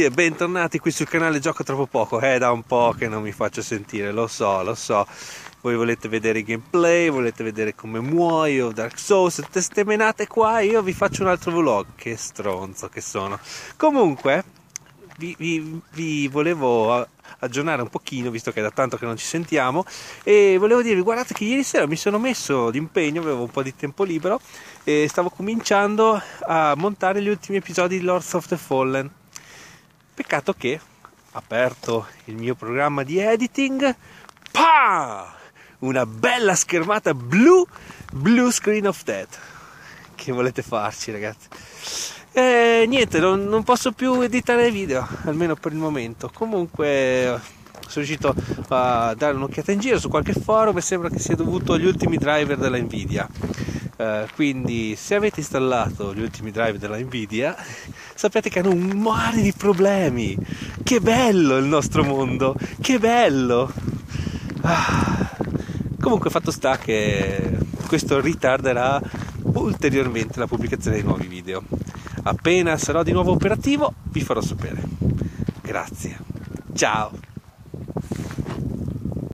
E bentornati qui sul canale Gioco Troppo Poco, è da un po' che non mi faccio sentire, lo so, lo so. Voi volete vedere i gameplay, volete vedere come muoio, Dark Souls, teste menate qua, io vi faccio un altro vlog, che stronzo che sono. Comunque, vi, vi, vi volevo aggiornare un pochino, visto che è da tanto che non ci sentiamo, e volevo dirvi, guardate che ieri sera mi sono messo d'impegno, avevo un po' di tempo libero, e stavo cominciando a montare gli ultimi episodi di Lords of the Fallen Peccato che, aperto il mio programma di editing, pa! Una bella schermata blu, blue screen of death. Che volete farci, ragazzi? E niente, non, non posso più editare video, almeno per il momento. Comunque sono riuscito a dare un'occhiata in giro su qualche forum e sembra che sia dovuto agli ultimi driver della Nvidia. Uh, quindi se avete installato gli ultimi driver della Nvidia sapete che hanno un mare di problemi. Che bello il nostro mondo. Che bello. Ah. comunque fatto sta che questo ritarderà ulteriormente la pubblicazione dei nuovi video. Appena sarò di nuovo operativo vi farò sapere. Grazie. Ciao